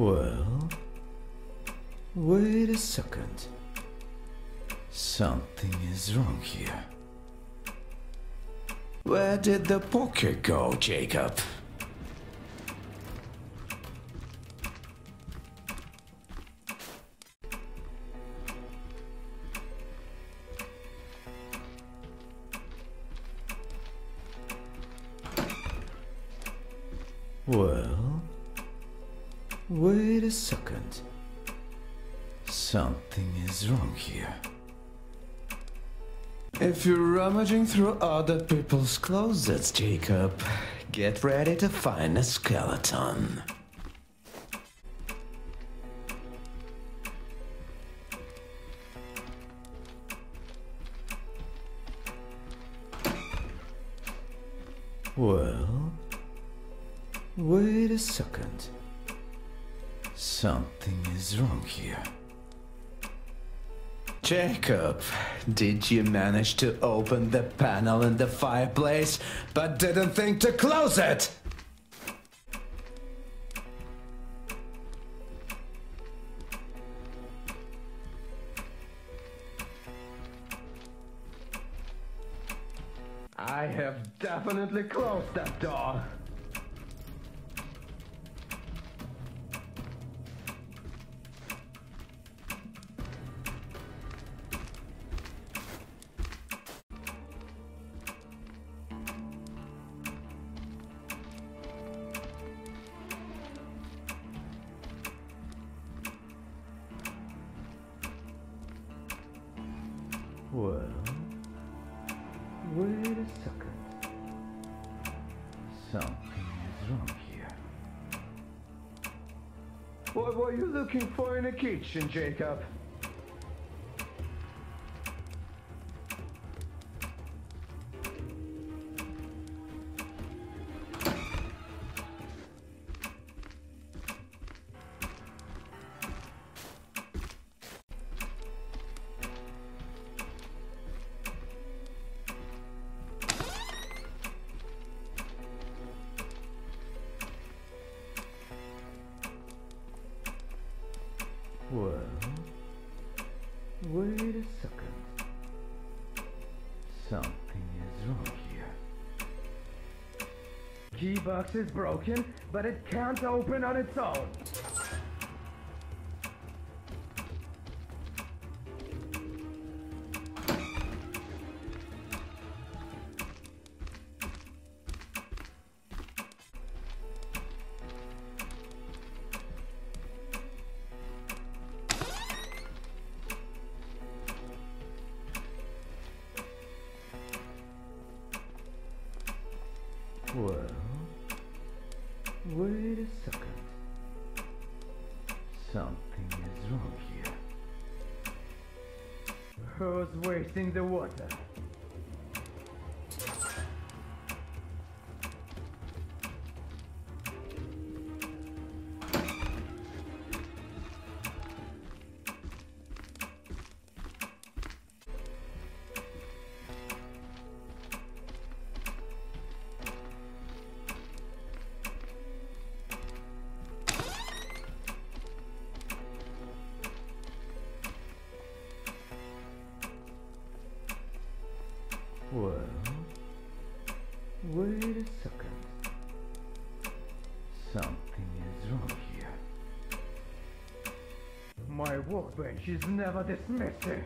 Well, wait a second. Something is wrong here. Where did the poker go, Jacob? Well, wait a second. Something is wrong here. If you're rummaging through other people's closets, Jacob, get ready to find a skeleton. Well, wait a second. Something is wrong here. Jacob, did you manage to open the panel in the fireplace but didn't think to close it? I have definitely closed that door. Well, wait a second. Something is wrong here. What were you looking for in the kitchen, Jacob? Wait a second. Something is wrong here. Key box is broken, but it can't open on its own. Who's wasting the water? Is never dismissed messy.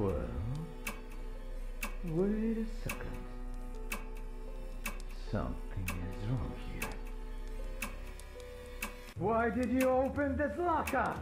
Well, wait a second. Something is wrong here. Why did you open this locker?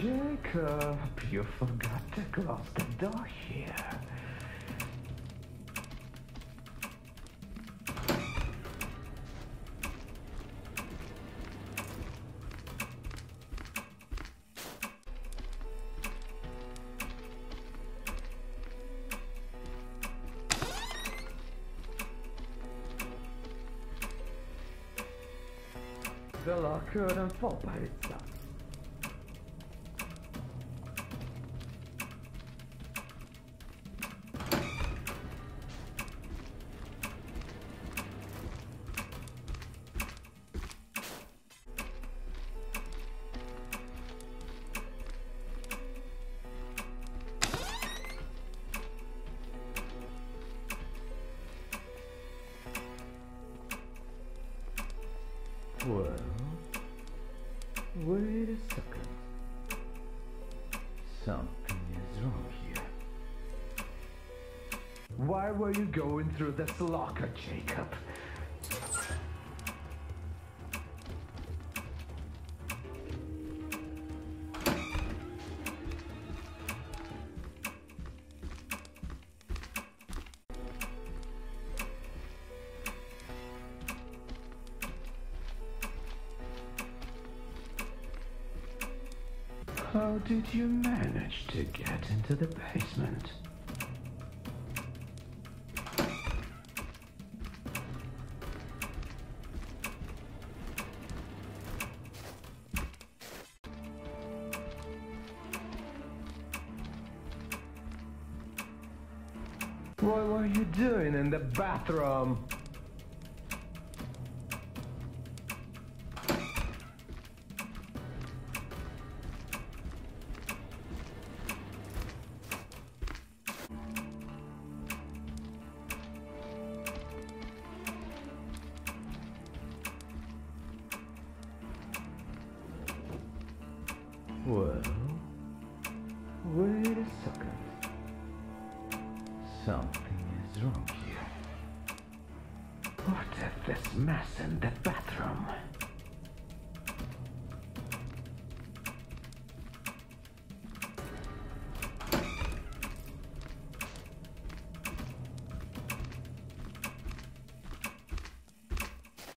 Jacob, you forgot to close the door here. The lock couldn't fall by itself. Well, wait a second. Something is wrong here. Why were you going through this locker, Jacob? How did you manage to get into the basement? What were you doing in the bathroom? Well, wait a second. Something is wrong here. What is this mess in the bathroom?